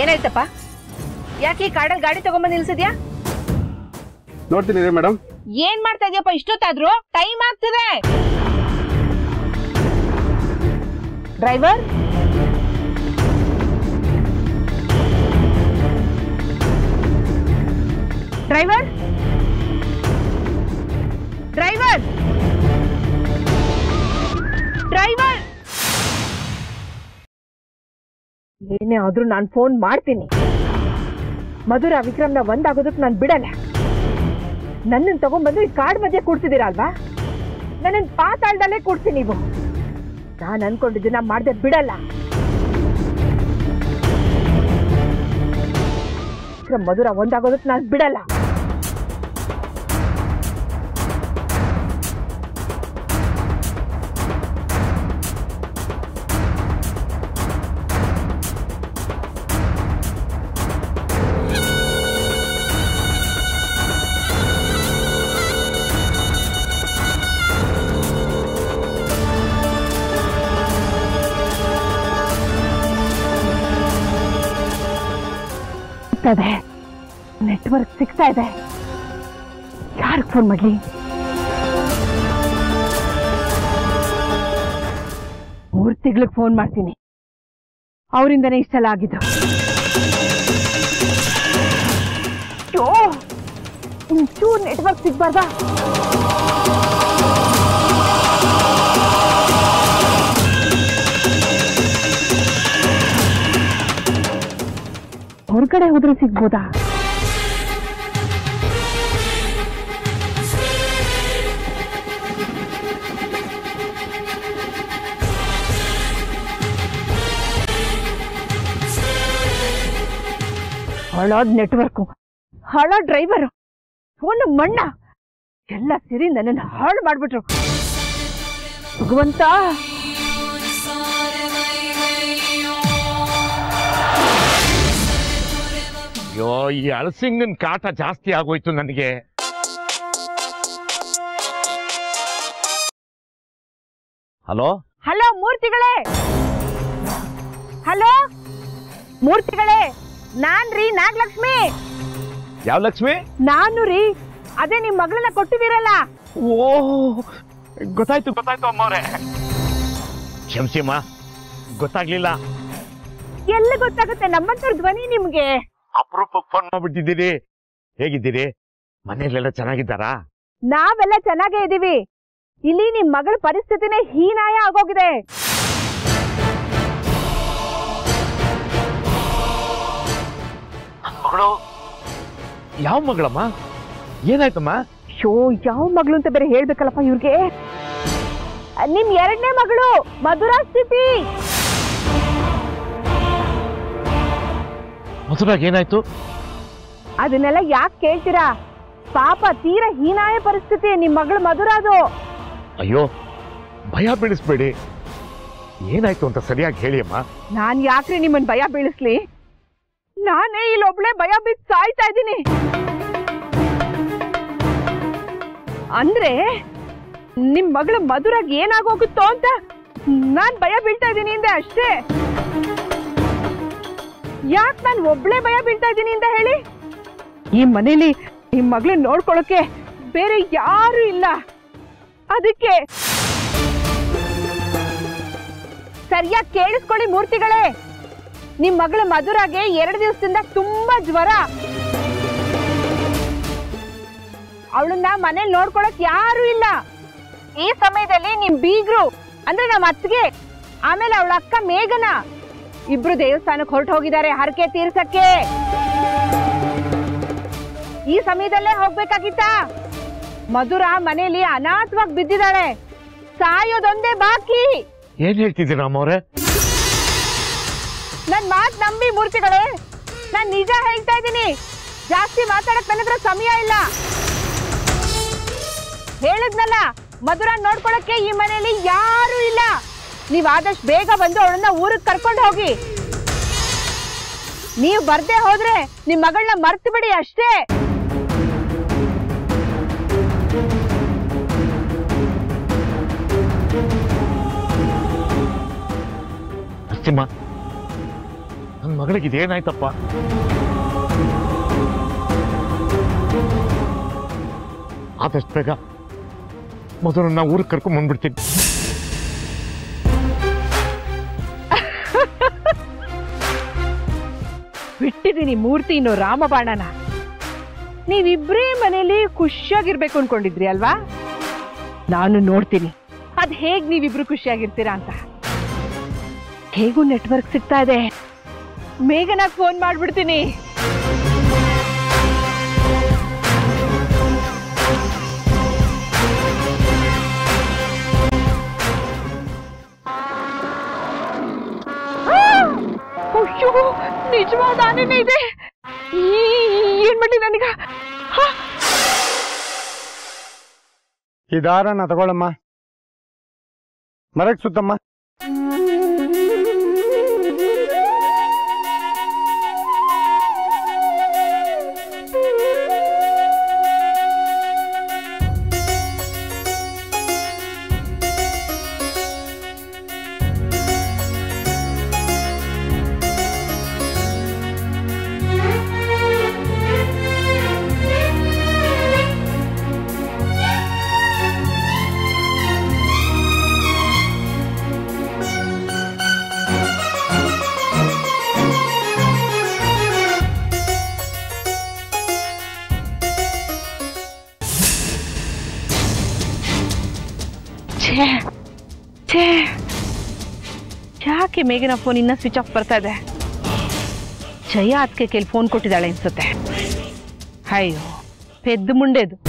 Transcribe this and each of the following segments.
ಏನಾಯ್ತಪ್ಪ? ಯಾಕೆ ಈ ಕಾಡಲ್ಲಿ ಗಾಡಿ ತಗೊಂಬಂದ್ ನಿಲ್ಸಿದ್ಯಾ? ನೋಡ್ತೀನಿ ರೀ ಮೇಡಮ್. ಏನ್ ಮಾಡ್ತಾ ಇದೀಯಪ್ಪ ಇಷ್ಟೊತ್ತಾದ್ರು? ಟೈಮ್ ಆಗ್ತಿದೆ. ಡ್ರೈವರ್ ಡ್ರೈವರ್ ಡ್ರೈವರ್ ಡ್ರೈವರ್ ಏನೇ ಆದ್ರೂ ನಾನು ಫೋನ್ ಮಾಡ್ತೀನಿ. ಮಧುರ ವಿಕ್ರಮ್ನ ಒಂದಾಗೋದಕ್ಕೆ ನಾನು ಬಿಡಲ್ಲ. ನನ್ನನ್ನು ತಗೊಂಡ್ಬಂದು ಈ ಕಾಡ್ ಮಧ್ಯೆ ಕೂಡ್ತಿದ್ದೀರಾ ಅಲ್ವಾ? ನನ್ನನ್ನು ಪಾತಾಳ್ದಲ್ಲೇ ಕೂಡ್ಸಿ ನೀವು. ನಾನು ಅನ್ಕೊಂಡಿದ್ದನ್ನ ಮಾಡ್ದೆ ಬಿಡಲ್ಲ. ವಿಕ್ರಮ್, ಮಧುರ ಒಂದಾಗೋದಕ್ಕೆ ನಾನು ಬಿಡಲ್ಲ. ಸಿಗ್ತದೆ ನೆಟ್ವರ್ಕ್ ಸಿಗ್ತಾ ಇದೆ. ಯಾರಿಗೆ ಫೋನ್ ಮಾಡಲಿ? ಮೂರು ತಿಂಗಳಿಗೆ ಫೋನ್ ಮಾಡ್ತೀನಿ. ಅವರಿಂದನೇ ಇಷ್ಟೆಲ್ಲ ಆಗಿದ್ದು. ಇಂಚೂರು ನೆಟ್ವರ್ಕ್ ಸಿಗ್ಬಾರ್ದಾ? ಹೊರಗಡೆ ಹೋದ್ರೆ ಸಿಗ್ಬೋದಾ? ಹಳಾದ್ ನೆಟ್ವರ್ಕು. ಹಳ ಡ್ರೈವರ್. ಫೋನ್ ಮಣ್ಣ. ಎಲ್ಲ ಸಿರಿ ನನ್ನನ್ನು ಹಾಳು ಮಾಡ್ಬಿಟ್ರು. ಭಗವಂತ! ಅಯ್ಯೋ ಈ ಅಲಸಿಂಗನ್ ಕಾಟ ಜಾಸ್ತಿ ಆಗೋಯ್ತು ನನಗೆ. ಹಲೋ? ಹಲೋ ಮೂರ್ತಿಗಳೇ! ಹಲೋ? ಮೂರ್ತಿಗಳೇ ನಾನ್ ರೀ ನಾಗಲಕ್ಷ್ಮಿ. ಯಾವ ಲಕ್ಷ್ಮಿ? ನಾನು ರೀ ಅದೇ ನಿಮ್ ಮಗಳನ್ನ ಕೊಟ್ಟಿದ್ದೀರಲ್ಲ. ಓ ಗೊತ್ತಾಯ್ತು ಗೊತ್ತಾಯ್ತು ಅಮ್ಮವ್ರೆ. ಕ್ಷಮಿಸಿಮ್ಮ ಗೊತ್ತಾಗ್ಲಿಲ್ಲ. ಎಲ್ಲ ಗೊತ್ತಾಗುತ್ತೆ ನಮ್ಮಂತರ ಧ್ವನಿ ನಿಮ್ಗೆ. ಅಪರೂಪಕ್ಕೆ ಫೋನ್ ಮಾಡ್ಬಿಟ್ಟಿದ್ದೀರಿ. ಹೇಗಿದ್ದೀರಿ? ಮನೆಯಲ್ಲೆಲ್ಲ ಚೆನ್ನಾಗಿದ್ದಾರಾ? ನಾವೆಲ್ಲ ಚೆನ್ನಾಗೇ ಇದೀವಿ ಇಲ್ಲಿ ನಿಮ್ ಮಗಳ ಪರಿಸ್ಥಿತಿನೇ ಹೀನಾಯ ಆಗೋಗಿದೆ. ಮಗಳು? ಯಾವ ಮಗಳಮ್ಮ? ಏನಾಯ್ತಮ್ಮ? ಶೋ ಯಾವ ಮಗಳು ಅಂತ ಬೇರೆ ಹೇಳ್ಬೇಕಲ್ಲಪ್ಪ ಇವ್ರಿಗೆ? ನಿಮ್ ಎರಡನೇ ಮಗಳು ಮಧುರಾ ಸ್ಥಿತಿ. ಮಧುರಾಗ್ ಏನಾಯ್ತು? ಅದನ್ನೆಲ್ಲ ಯಾಕೆ ಕೇಳ್ತೀರಾ? ಪಾಪ ತೀರ ಹೀನಾಯ ಪರಿಸ್ಥಿತಿ ನಿಮ್ ಮಗಳು ಮಧುರಾದು. ಅಯ್ಯೋ ಭಯ ಬೀಳಿಸ್ಬೇಡಿ. ಏನಾಯ್ತು ಅಂತ ಸರಿಯಾಗಿ ಹೇಳಿ ಅಮ್ಮ ನಾನ್ ಯಾಕ್ರಿ ನಿಮ್ಮನ್ ಭಯ ಬೀಳಿಸ್ಲಿ? ನಾನೇ ಇಲ್ಲೊಬ್ಳೆ ಭಯ ಬಿದ್ದು ಸಾಯ್ತಾ ಇದ್ದೀನಿ. ಅಂದ್ರೆ ನಿಮ್ ಮಗಳ ಮಧುರಾಗಿ ಏನಾಗೋಗುತ್ತೋ ಅಂತ ನಾನ್ ಭಯ ಬೀಳ್ತಾ ಇದ್ದೀನಿ ಅಂದೆ ಅಷ್ಟೇ. ಯಾಕೆ ನಾನು ಒಬ್ಳೆ ಭಯ ಬೀಳ್ತಾ ಇದ್ದೀನಿ ಅಂತ ಹೇಳಿ? ಈ ಮನೇಲಿ ನಿಮ್ ಮಗಳನ್ನ ನೋಡ್ಕೊಳಕ್ಕೆ ಬೇರೆ ಯಾರು ಇಲ್ಲ. ಅದಕ್ಕೆ ಸರಿಯಾಗಿ ಕೇಳಿಸ್ಕೊಳ್ಳಿ ಮೂರ್ತಿಗಳೇ. ನಿಮ್ ಮಗಳ ಮಧುರಾಗೆ ಎರಡು ದಿವಸದಿಂದ ತುಂಬಾ ಜ್ವರ. ಅವಳನ್ನ ಮನೇಲಿ ನೋಡ್ಕೊಳಕ್ ಯಾರು ಇಲ್ಲ. ಈ ಸಮಯದಲ್ಲಿ ನಿಮ್ ಬೀಗ್ರು, ಅಂದ್ರೆ ನಮ್ಮ ಅತ್ತಿಗೆ, ಆಮೇಲೆ ಅವಳ ಅಕ್ಕ ಮೇಘನ. ಇಬ್ರು ದೇವಸ್ಥಾನಕ್ಕೆ ಹೊರಟು ಹೋಗಿದ್ದಾರೆ. ಹರಕೆ ತೀರ್ಸಕ್ಕೆ. ಈ ಸಮಯದಲ್ಲೇ ಹೋಗ್ಬೇಕಾಗಿತ್ತ? ಮಧುರ ಮನೇಲಿ ಅನಾಥವಾಗಿ ಬಿದ್ದಿದ್ದಾಳೆ. ಸಾಯೋದೊಂದೇ ಬಾಕಿ. ಏನ್ ಹೇಳ್ತಿದ್ದೀರಾ ಅಮ್ಮವ್ರೆ? ನನ್ ಮಾತ್ ನಂಬಿ ಮೂರ್ತಿಗಳೇ ನಾನ್ ನಿಜ ಹೇಳ್ತಾ ಇದ್ದೀನಿ. ಜಾಸ್ತಿ ಮಾತಾಡಕ್ ನನ್ನ ಹತ್ರ ಸಮಯ ಇಲ್ಲ. ಹೇಳಿದ್ನಲ್ಲ ಮಧುರ ನೋಡ್ಕೊಳಕ್ಕೆ ಈ ಮನೆಯಲ್ಲಿ ಯಾರು ಇಲ್ಲ. ನೀವ್ ಆದಷ್ಟು ಬೇಗ ಬಂದು ಅವಳನ್ನ ಊರಿಗೆ ಕರ್ಕೊಂಡು ಹೋಗಿ. ನೀವು ಬರ್ದೇ ಹೋದ್ರೆ ನಿಮ್ ಮಗಳನ್ನ ಮರ್ತು ಬಿಡಿ ಅಷ್ಟೇ. ನರಸಿಂಹ ನನ್ನ ಮಗಳಿಗೆ ಇದೇನಾಯ್ತಪ್ಪ? ಆದಷ್ಟು ಬೇಗ ಮೊದಲನ್ನ ಊರಿಗೆ ಕರ್ಕೊಂಡ್ ಬಂದ್ಬಿಡ್ತೀನಿ. ಬಿಟ್ಟಿದ್ದೀನಿ ಮೂರ್ತಿ ಇನ್ನು ರಾಮಬಾಣನ. ನೀವಿಬ್ರೇ ಮನೇಲಿ ಖುಷಿಯಾಗಿರ್ಬೇಕು ಅನ್ಕೊಂಡಿದ್ರಿ ಅಲ್ವಾ? ನಾನು ನೋಡ್ತೀನಿ. ಅದ್ ಹೇಗ್ ನೀವಿಬ್ರು ಖುಷಿಯಾಗಿರ್ತೀರಾ ಅಂತ. ಹೇಗೂ ನೆಟ್ವರ್ಕ್ ಸಿಗ್ತಾ ಇದೆ. ಮೇಘನಾಗ್ ಫೋನ್ ಮಾಡ್ಬಿಡ್ತೀನಿ. ನಿಜವಾದ ಆನೆನೇ ಇದೆ ಈ- ಏನ್ ಮಾಡಿ ನನಗ ಹಾ ಈ ದಾರನ ತಗೊಳಮ್ಮ ಮರಕ್ ಸುತ್ತಮ್ಮ ಮೇಘನ ಫೋನ್ ಇನ್ನ ಸ್ವಿಚ್ ಆಫ್ ಬರ್ತಾ ಇದೆ. ಜಯ ಅದಕ್ಕೆ ಕೇಳಿ ಫೋನ್ ಕೊಟ್ಟಿದ್ದಾಳೆ ಅನ್ಸುತ್ತೆ. ಅಯ್ಯೋ, ಪೆದ್ದು ಮುಂಡೆದು.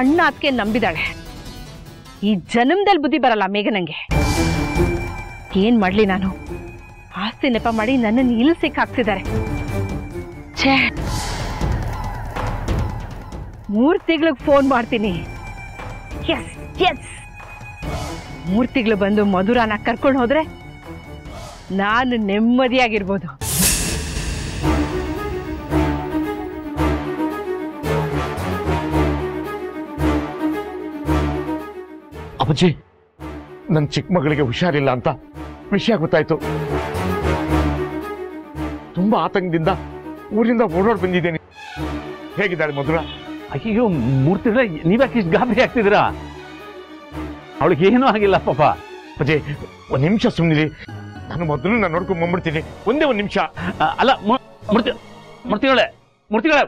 ಅಣ್ಣ ಅದಕ್ಕೆ ನಂಬಿದಾಳೆ. ಈ ಜನ್ಮದಲ್ಲಿ ಬುದ್ಧಿ ಬರಲ್ಲ ಮೇಘನಂಗೆ ಏನ್ ಮಾಡ್ಲಿ ನಾನು? ಆಸ್ತಿ ನೆಪ ಮಾಡಿ ನನ್ನನ್ನು ಇಲ್ಲಿ ಸಿಕ್ಕಾಕ್ಸಿದ್ದಾರೆ ಛೇ! ಮೂರ್ ತಿಂಗಳಿಗೆ ಫೋನ್ ಮಾಡ್ತೀನಿ. ಎಸ್ ಎಸ್ ಮೂರ್ ತಿಂಗಳು ಬಂದು ಮಧುರಾನ ಕರ್ಕೊಂಡು ಹೋದ್ರೆ ನಾನು ನೆಮ್ಮದಿಯಾಗಿರ್ಬೋದು. ಅಪ್ಪಾಜಿ? ನನ್ನ ಚಿಕ್ಕ ಮಗಳಿಗೆ ಹುಷಾರಿಲ್ಲ ಅಂತ ವಿಷಯ ಗೊತ್ತಾಯ್ತು. ತುಂಬಾ ಆತಂಕದಿಂದ ಊರಿಂದ ಓಡೋಡ್ ಬಂದಿದ್ದೇನೆ. ಹೇಗಿದ್ದಾಳೆ ಮಧುರ? ಅಯ್ಯೋ ಮೂರ್ತಿಗಳ ನೀವ್ಯಾಕೆ ಇಷ್ಟು ಗಾಬರಿ ಆಗ್ತಿದ್ದೀರಾ? ಅವಳಿಗೆ ಏನೂ ಆಗಿಲ್ಲ ಪಾಪ. ಅಜಯ್ ಒಂದ್ ನಿಮಿಷ ಸುಮ್ಮನಿರಿ ನಾನು ಮೊದಲು ನಾನು ನೋಡ್ಕೊಂಡು ಬಂದ್ಬಿಡ್ತೀನಿ. ಒಂದೇ ಒಂದ್ ನಿಮಿಷ. ಅಲ್ಲ ಮೂರ್ತಿ ಮೂರ್ತಿಗಳೇ ಮೂರ್ತಿಗಳೇ.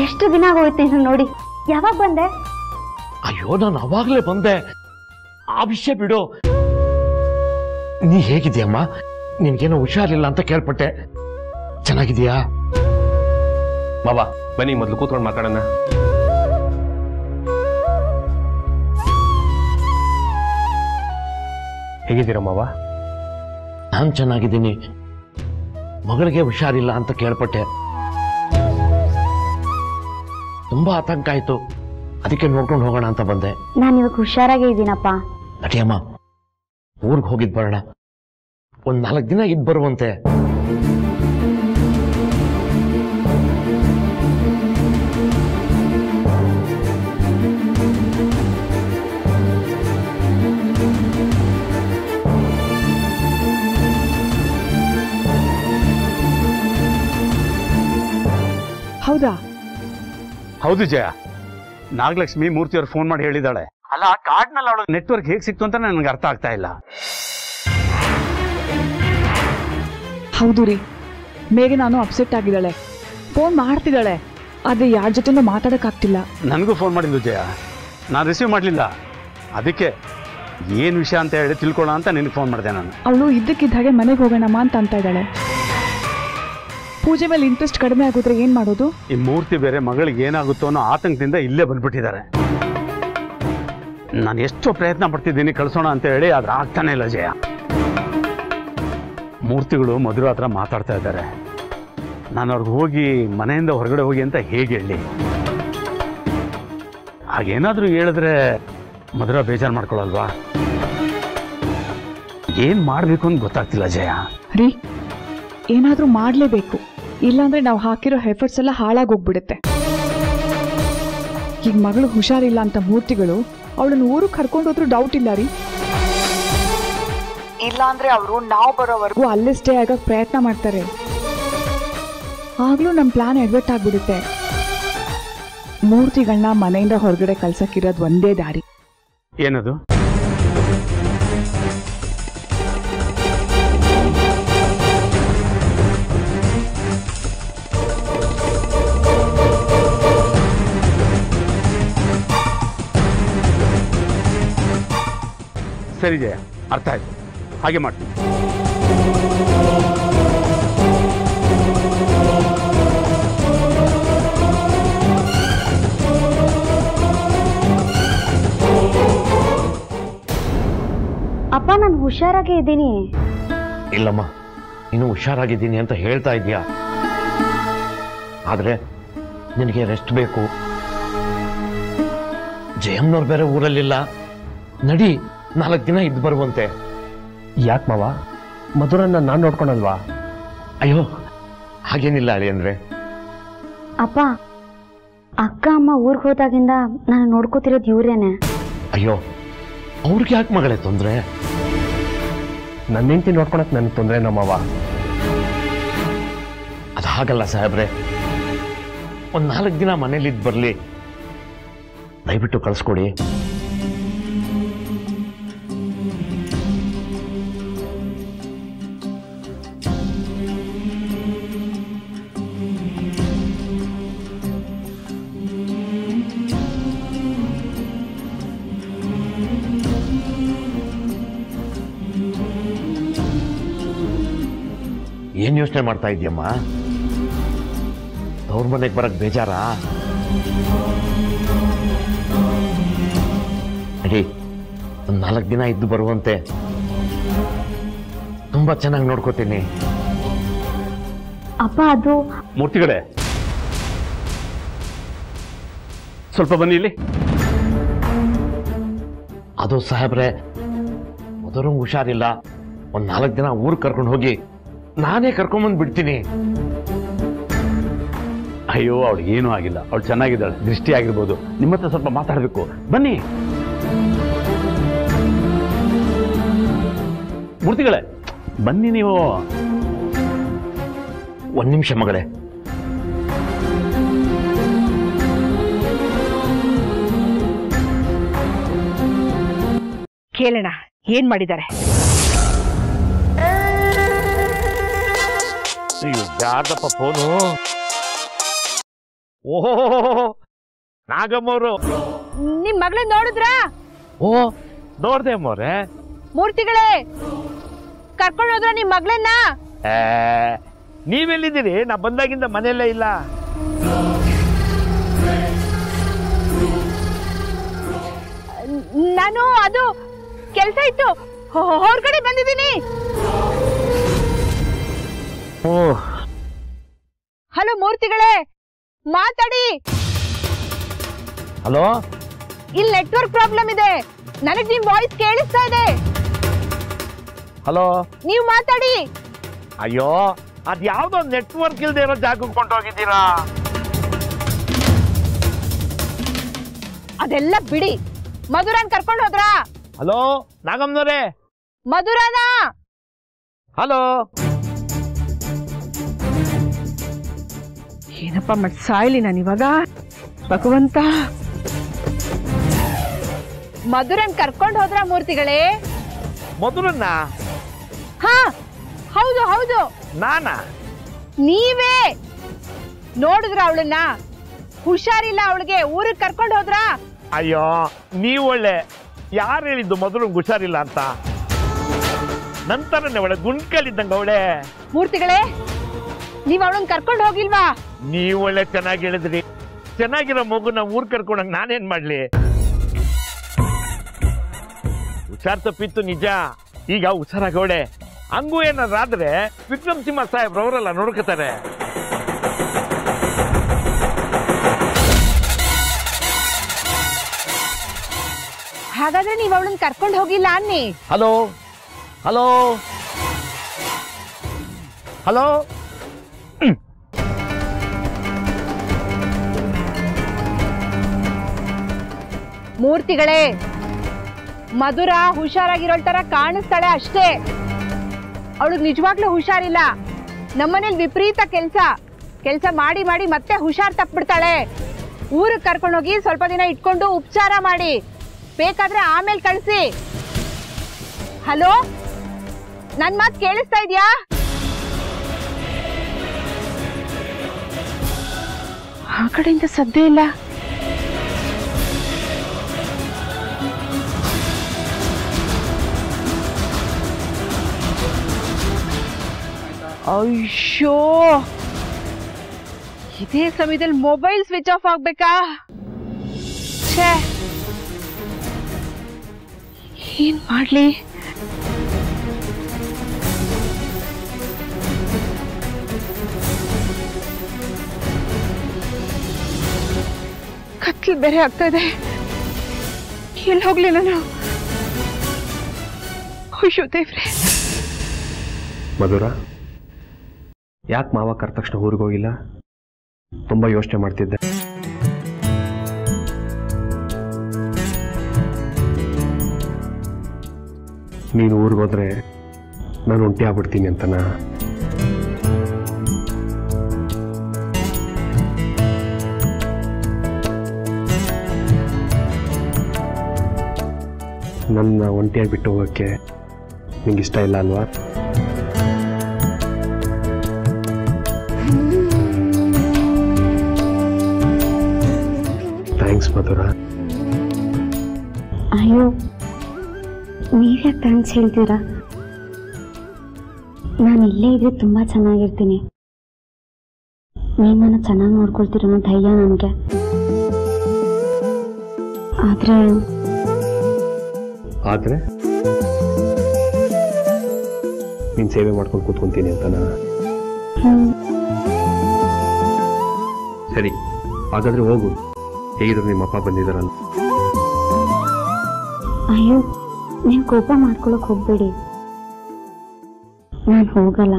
ಎಷ್ಟು ದಿನ ಆಗೋಯ್ತು ಇನ್ನು ನೋಡಿ? ಯಾವಾಗ ಬಂದೆ? ಅಯ್ಯೋ, ನಾನು ಅವಾಗಲೇ ಬಂದೆ. ಆ ವಿಷಯ ಬಿಡು. ನೀ ಹೇಗಿದ್ಯಮ್ಮ ನಿನ್ಗೇನೋ ಹುಷಾರಿಲ್ಲ ಅಂತ ಕೇಳ್ಪಟ್ಟೆ. ಚೆನ್ನಾಗಿದ್ಯಾ ಬಾಬಾ ಬನ್ನಿ ಮೊದ್ಲು ಕೂತ್ಕೊಂಡು ಮಾತಾಡೋಣ. ಹೇಗಿದ್ದೀರಮ್ಮ ನಾನು ಚೆನ್ನಾಗಿದ್ದೀನಿ. ಮಗಳಿಗೆ ಹುಷಾರಿಲ್ಲ ಅಂತ ಕೇಳ್ಪಟ್ಟೆ. ತುಂಬಾ ಆತಂಕ ಆಯ್ತು. ಅದಕ್ಕೆ ನೋಡ್ಕೊಂಡು ಹೋಗೋಣ ಅಂತ ಬಂದೆ. ನಾನು ಇವಾಗ ಹುಷಾರಾಗೇ ಇದ್ದೀನಪ್ಪ. ನಟಿಯಮ್ಮ ಊರ್ಗ್ ಹೋಗಿದ್ ಬರೋಣ. ಒಂದ್ ನಾಲ್ಕು ದಿನ ಇದ್ ಬರುವಂತೆ. ಹೌದಾ? ಹೌದು ಜಯ. ನಾಗಲಕ್ಷ್ಮಿ ಮೂರ್ತಿಯವ್ರು ಫೋನ್ ಮಾಡಿ ಹೇಳಿದಾಳೆ ಅಲ್ಲ ಕಾರ್ಡ್ನಲ್ಲಿ ಅವಳು ನೆಟ್ವರ್ಕ್ ಹೇಗೆ ಸಿಕ್ತು ಅಂತ ನನಗೆ ಅರ್ಥ ಆಗ್ತಾ ಇಲ್ಲ. ಹೌದು ರೀ. ಮೇಗೆ ನಾನು ಅಪ್ಸೆಟ್ ಆಗಿದ್ದಾಳೆ. ಫೋನ್ ಮಾಡ್ತಿದ್ದಾಳೆ. ಆದರೆ ಯಾರ ಜೊತೆನೂ ಮಾತಾಡೋಕ್ಕಾಗ್ತಿಲ್ಲ. ನನಗೂ ಫೋನ್ ಮಾಡಿದ್ದು ಜಯ. ನಾನು ರಿಸೀವ್ ಮಾಡಲಿಲ್ಲ. ಅದಕ್ಕೆ ಏನು ವಿಷಯ ಅಂತ ಹೇಳಿ ತಿಳ್ಕೊಳ್ಳೋ ಅಂತ ನಿನಗೆ ಫೋನ್ ಮಾಡಿದೆ ನಾನು. ಅವಳು ಇದ್ದಕ್ಕಿದ್ದ ಹಾಗೆ ಮನೆಗೆ ಹೋಗೋಣಮ್ಮ ಅಂತ ಅಂತ ಇದ್ದಾಳೆ. ಪೂಜೆ ಮೇಲೆ ಇಂಟ್ರೆಸ್ಟ್ ಕಡಿಮೆ ಆಗೋದ್ರೆ ಏನು ಮಾಡೋದು? ಈ ಮೂರ್ತಿ ಬೇರೆ ಮಗಳಿಗೆ ಏನಾಗುತ್ತೋ ಅನ್ನೋ ಆತಂಕದಿಂದ ಇಲ್ಲೇ ಬಂದ್ಬಿಟ್ಟಿದ್ದಾರೆ. ನಾನು ಎಷ್ಟು ಪ್ರಯತ್ನ ಪಡ್ತಿದ್ದೀನಿ ಕಳಿಸೋಣ ಅಂತ ಹೇಳಿ ಆದ್ರೆ ಆಗ್ತಾನೆ ಇಲ್ಲ ಜಯ. ಮೂರ್ತಿಗಳು ಮಧುರ ಹತ್ರ ಮಾತಾಡ್ತಾ ಇದ್ದಾರೆ. ನಾನು ಅವ್ರಿಗೆ ಹೋಗಿ ಮನೆಯಿಂದ ಹೊರಗಡೆ ಹೋಗಿ ಅಂತ ಹೇಗೆ ಹೇಳಿ. ಹಾಗೇನಾದರೂ ಹೇಳಿದ್ರೆ ಮಧುರ ಬೇಜಾರು ಮಾಡ್ಕೊಳ್ಳಲ್ವಾ ಏನು ಮಾಡಬೇಕು ಅಂತ ಗೊತ್ತಾಗ್ತಿಲ್ಲ ಜಯ. ರೀ ಏನಾದರೂ ಮಾಡಲೇಬೇಕು. ಇಲ್ಲಾಂದ್ರೆ ನಾವು ಹಾಕಿರೋ ಎಫರ್ಟ್ಸ್ ಎಲ್ಲ ಹಾಳಾಗೋಗ್ಬಿಡುತ್ತೆ. ಈಗ ಮಗಳು ಹುಷಾರಿಲ್ಲ ಅಂತ ಮೂರ್ತಿಗಳು ಅವಳನ್ನು ಊರು ಕರ್ಕೊಂಡೋದ್ರೂ ಡೌಟ್ ಇಲ್ಲ ರೀ. ಇಲ್ಲಾಂದ್ರೆ ಅವರು ನಾವು ಬರೋವರೆಗೂ ಅಲ್ಲೇ ಸ್ಟೇ ಆಗ ಪ್ರಯತ್ನ ಮಾಡ್ತಾರೆ. ಆಗ್ಲೂ ನಮ್ಮ ಪ್ಲಾನ್ ಎಡ್ವರ್ಟ್ ಆಗ್ಬಿಡುತ್ತೆ. ಮೂರ್ತಿಗಳನ್ನ ಮನೆಯಿಂದ ಹೊರಗಡೆ ಕಳ್ಸಕ್ಕಿರೋದು ಒಂದೇ ದಾರಿ. ಏನದು? ಸರಿ ಜಯ ಅರ್ಥ ಆಯ್ತು. ಹಾಗೆ ಮಾಡ್ತೀನಿ. ಅಪ್ಪ ನಾನು ಹುಷಾರಾಗೇ ಇದ್ದೀನಿ. ಇಲ್ಲಮ್ಮ ಇನ್ನು ಹುಷಾರಾಗಿದ್ದೀನಿ ಅಂತ ಹೇಳ್ತಾ ಇದೆಯಾ ಆದರೆ ನಿನಗೆ ರೆಸ್ಟ್ ಬೇಕು. ಜಯಮ್ನವ್ರು ಬೇರೆ ಊರಲ್ಲಿಲ್ಲ. ನಡಿ ನಾಲ್ಕು ದಿನ ಇದ್ದು ಬರುವಂತೆ. ಯಾಕೆ ಮಾವ? ಮಧುರನ್ನ ನಾನು ನೋಡ್ಕೊಳಲ್ವಾ ಅಯ್ಯೋ ಹಾಗೇನಿಲ್ಲ ಅಳಿ ಅಂದ್ರೆ. ಅಪ್ಪ ಅಕ್ಕ ಅಮ್ಮ ಊರಿಗೆ ಹೋದಾಗಿಂದ ನಾನು ನೋಡ್ಕೋತಿರೋದು ಇವ್ರೇನೆ. ಅಯ್ಯೋ ಅವ್ರಿಗೆ ಯಾಕೆ ಮಗಳೇ ತೊಂದ್ರೆ? ನನ್ನ ಹೆಂಡತಿ ನೋಡ್ಕೊಳಕ್ ನನಗೆ ತೊಂದರೆ ನಮ್ಮವ ಅದು ಹಾಗಲ್ಲ ಸಾಹೇಬ್ರೆ. ಒಂದು ನಾಲ್ಕು ದಿನ ಮನೇಲಿದ್ದು ಬರಲಿ. ದಯವಿಟ್ಟು ಕಳ್ಸ್ಕೊಡಿ. ಯೋಚನೆ ಮಾಡ್ತಾ ಇದೆಯಮ್ಮ ಅವ್ರ ಮನೆಗೆ ಬರಕ್ ಬೇಜಾರಾ? ಅಡಿ ಒಂದ್ ನಾಲ್ಕು ದಿನ ಇದ್ದು ಬರುವಂತೆ ತುಂಬಾ ಚೆನ್ನಾಗಿ ನೋಡ್ಕೋತೀನಿ. ಅಪ್ಪ ಅದು ಮೂರ್ತಿಗಳೇ? ಸ್ವಲ್ಪ ಬನ್ನಿ ಇಲ್ಲಿ. ಅದು ಸಾಹೇಬ್ರೆ ಮೊದಲು ಹುಷಾರಿಲ್ಲ. ಒಂದ್ ನಾಲ್ಕು ದಿನ ಊರ್ ಕರ್ಕೊಂಡು ಹೋಗಿ ನಾನೇ ಕರ್ಕೊಂಬಂದ್ ಬಿಡ್ತೀನಿ. ಅಯ್ಯೋ ಅವಳು ಏನೂ ಆಗಿಲ್ಲ. ಅವಳು ಚೆನ್ನಾಗಿದ್ದಾಳೆ. ದೃಷ್ಟಿ ಆಗಿರ್ಬೋದು ನಿಮ್ಮ ಹತ್ರ ಸ್ವಲ್ಪ ಮಾತಾಡಬೇಕು. ಬನ್ನಿ. ಮೂರ್ತಿಗಳೇ ಬನ್ನಿ ನೀವು. ಒಂದ್ ನಿಮಿಷ ಮಗಳೇ. ಕೇಳೋಣ ಏನ್ ಮಾಡಿದ್ದಾರೆ? ಅಯ್ಯೋ ಯಾರ್ದಪ್ಪ ಫೋನು. ಓಹೋ ನಾಗಮ್ಮವ್ರು ನಿಮ್ ಮಗಳನ್ನ ನೋಡಿದ್ರಾ? ಓ ನೋಡ್ದೆ ಅಮ್ಮವ್ರೆ ಮೂರ್ತಿಗಳೇ ಕರ್ಕೊಂಡು ಹೋದ್ರ ನಿಮ್ ಮಗಳನ್ನ? ನೀವೆಲ್ಲಿದ್ದೀರಿ? ನಾ ಬಂದಾಗಿಂದ ಮನೆಯಲ್ಲೇ ಇಲ್ಲ. ನಾನು ಅದು ಕೆಲಸ ಇತ್ತು. ಹೊರಗಡೆ ಬಂದಿದ್ದೀನಿ. ಹಲೋ ಮೂರ್ತಿಗಳೇ ಮಾತಾಡಿ. ಹಲೋ? ಇಲ್ಲಿ ನೆಟ್ವರ್ಕ್ ಪ್ರಾಬ್ಲಮ್ ಇದೆ. ನನಗೆ ನಿಮ್ ವಾಯ್ಸ್ ಕೇಳಿಸ್ತಾ ಇದೆ. ಹಲೋ? ನೀವು ಮಾತಾಡಿ. ಅಯ್ಯೋ ಅದ್ ಯಾವ್ದೋ ನೆಟ್ವರ್ಕ್ ಇಲ್ದೇ ಇರೋ ಜಾಗಕ್ಕೆ ಕೊಂಡೋಗಿದ್ದೀರಾ ಅದೆಲ್ಲ ಬಿಡಿ. ಮಧುರಾನ್ ಕರ್ಕೊಂಡು ಹೋದ್ರಾ? ಹಲೋ ನಾಗಮ್ಮನವ್ರೆ? ಮಧುರನಾ? ಹಲೋ? ಏನಪ್ಪ ಮತ್ ಸಾಯ್ಲಿ ನಾನು ಇವಾಗ? ಭಗವಂತ. ಮಧುರನ್ ಕರ್ಕೊಂಡು ಹೋದ್ರ ಮೂರ್ತಿಗಳೇ? ಮಧುರನ್ನ? ಹಾ ಹೌದು ಹೌದು. ನಾನಾ? ನೀವೇ? ನೋಡಿದ್ರ ಅವಳನ್ನ? ಹುಷಾರಿಲ್ಲ ಅವಳಿಗೆ ಊರಿಗೆ ಕರ್ಕೊಂಡು ಹೋದ್ರ? ಅಯ್ಯೋ ನೀವು ಒಳ್ಳೆ ಯಾರು ಹೇಳಿದ್ದು ಮೊದಲು ಹುಷಾರಿಲ್ಲ ಅಂತ? ನಂತರನೇ ಒಳ್ಳೆ ಗುಂಡ್ಕಲ್ಲಿದ್ದಂಗ ಅವಳೆ. ಮೂರ್ತಿಗಳೇ ನೀವ್ ಅವಳನ್ನ ಕರ್ಕೊಂಡು ಹೋಗಿಲ್ವಾ? ನೀವ್ ಒಳ್ಳೆ ಚೆನ್ನಾಗಿ ಹೇಳಿದ್ರಿ ಚೆನ್ನಾಗಿರೋ ಮಗುನ ಊರ್ ಕರ್ಕೊಂಡಂಗ ನಾನೇನ್ ಮಾಡ್ಲಿ? ಹುಷಾರ್ ತಪ್ಪಿತ್ತು ನಿಜ. ಈಗ ಹುಷಾರಾಗೌಡೆ. ಹಂಗೂ ಏನಾದ್ರಾದ್ರೆ ವಿಕ್ರಮ್ ಸಿಂಹ ಸಾಹೇಬ್ರವರೆಲ್ಲ ನೋಡ್ಕೋತಾರೆ. ಹಾಗಾದ್ರೆ ನೀವ್ ಅವಳನ್ನ ಕರ್ಕೊಂಡು ಹೋಗಿಲ್ಲ ಅನ್ನಿ? ಹಲೋ? ಹಲೋ? ಹಲೋ? ಮೂರ್ತಿಗಳೇ, ಮಧುರ ಹುಷಾರಾಗಿರೋ ತರ ಕಾಣಿಸ್ತಾಳೆ ಅಷ್ಟೇ. ಅವಳಿಗೆ ನಿಜವಾಗ್ಲೂ ಹುಷಾರಿಲ್ಲ. ನಮ್ಮನೇಲಿ ವಿಪರೀತ ಕೆಲಸ. ಕೆಲಸ ಮಾಡಿ ಮಾಡಿ ಮತ್ತೆ ಹುಷಾರ್ ತಪ್ಪಿಡ್ತಾಳೆ ಊರಿಗೆ ಕರ್ಕೊಂಡೋಗಿ ಸ್ವಲ್ಪ ದಿನ ಇಟ್ಕೊಂಡು ಉಪಚಾರ ಮಾಡಿ. ಬೇಕಾದ್ರೆ ಆಮೇಲೆ ಕಳಿಸಿ. ಹಲೋ? ನನ್ನ ಮಾತು ಕೇಳಿಸ್ತಾ ಇದ್ಯಾ? ಆ ಕಡೆಯಿಂದ ಸದ್ದೇ ಇಲ್ಲ. ಅಯ್ಯೋ ಇದೇ ಸಮಯದಲ್ಲಿ ಮೊಬೈಲ್ ಸ್ವಿಚ್ ಆಫ್ ಆಗ್ಬೇಕಾ ಛೇ ಏನ್ ಮಾಡ್ಲಿ ಕತ್ಲು ಬೇರೆ ಆಗ್ತಾ ಇದೆ ಎಲ್ಲಿ ಹೋಗ್ಲಿ ನಾನು ಅಯ್ಯೋ ದೇವ್ರೆ ಮಧುರ ಯಾಕೆ ಮಾವ ಕರೆದ ತಕ್ಷಣ ಊರಿಗೆ ಹೋಗಿಲ್ಲ? ತುಂಬ ಯೋಚನೆ ಮಾಡ್ತಿದ್ದೆ. ನೀನು ಊರಿಗೆ ಹೋದ್ರೆ ನಾನು ಒಂಟಿ ಆಗ್ಬಿಡ್ತೀನಿ ಅಂತನಾ? ನನ್ನ ಒಂಟಿಯಾಗಿ ಬಿಟ್ಟು ಹೋಗೋಕ್ಕೆ ನಿಂಗೆ ಇಷ್ಟ ಇಲ್ಲ ಅಲ್ವಾ? ಥ್ಯಾಂಕ್ಸ್ ಮಧುರ ಅಯ್ಯೋ ನೀವ್ಯಾಕೆ ಥ್ಯಾಂಕ್ಸ್ ಹೇಳ್ತೀರಾ? ನಾನು ಇಲ್ಲೇ ಇದ್ರೆ ತುಂಬ ಚೆನ್ನಾಗಿರ್ತೀನಿ. ನೀವು ನನ್ನ ಚೆನ್ನಾಗಿ ನೋಡ್ಕೊಳ್ತೀರೋ ಅನ್ನೋ ಧೈರ್ಯ ನನಗೆ. ಆದರೆ ಆದರೆ? ನಿಮ್ಮ ಸೇವೆ ಮಾಡ್ಕೊಂಡು ಕೂತ್ಕೊಂತೀನಿ ಅಂತನಾ? ಸರಿ ಹಾಗಾದ್ರೆ ಹೋಗು. ಹೇಗಿದ್ರು ನಿಮ್ಮ ಅಪ್ಪ ಬಂದಿದ್ದಾರಲ್ಲ? ಅಯ್ಯೋ ನೀನ್ ಕೋಪ ಮಾಡ್ಕೊಳಕ್ ಹೋಗ್ಬೇಡಿ. ನಾನು ಹೋಗಲ್ಲ.